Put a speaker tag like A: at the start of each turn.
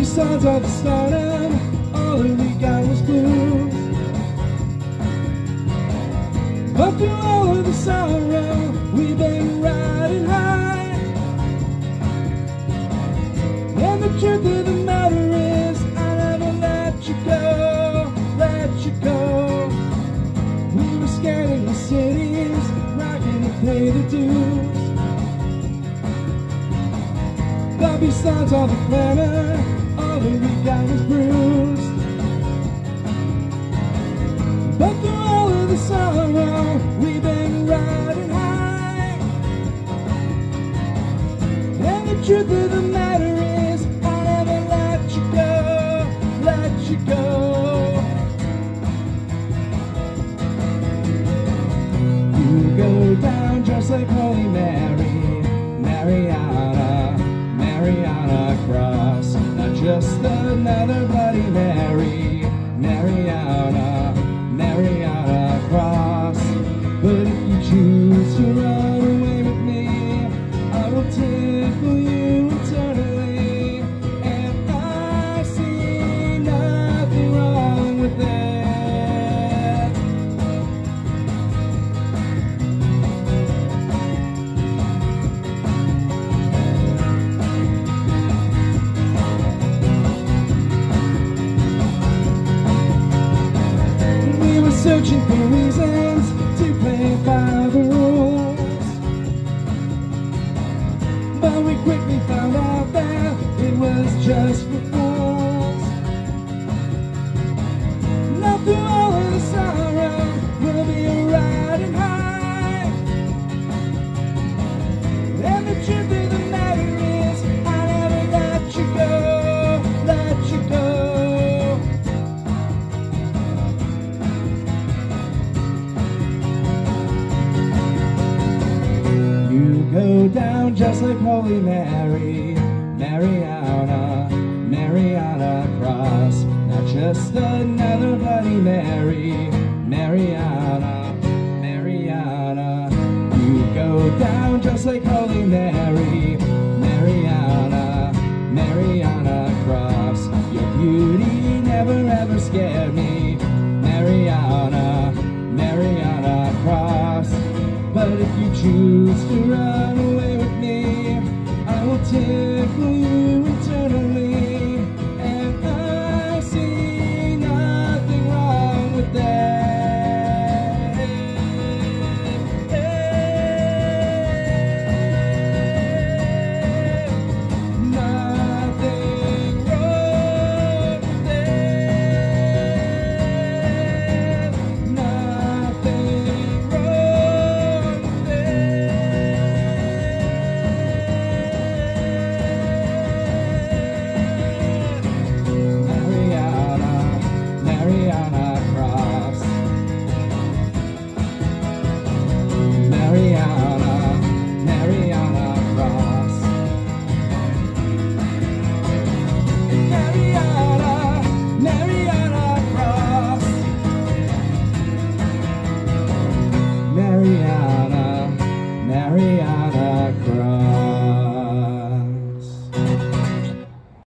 A: But besides all the stardom, all we got was blues. But through all of the sorrow, we've been riding high. And the truth of the matter is, I never let you go, let you go. We were scanning the cities, rocking to pay the dues. But besides all the glamour, we got was bruised. But through all of the sorrow, we've been riding high. And the truth of the matter is, I never let you go, let you go. Just another Bloody Mary, Mariana, Mary on a Cross. But if you choose to run away with me, I will tickle you quickly found out that it was just for fools. Now through all of the sorrow, we'll be riding high. And the truth just like Holy Mary, Mariana, Mary on a Cross. Not just another Bloody Mary, Mariana, Mary on a. You go down just like Holy Mary, Mariana, Mary on a Cross. Your beauty never ever scared me, Mary on a, Mariana Cross. But if you choose to run away I will tickle you Mary on a, Mariana Cross.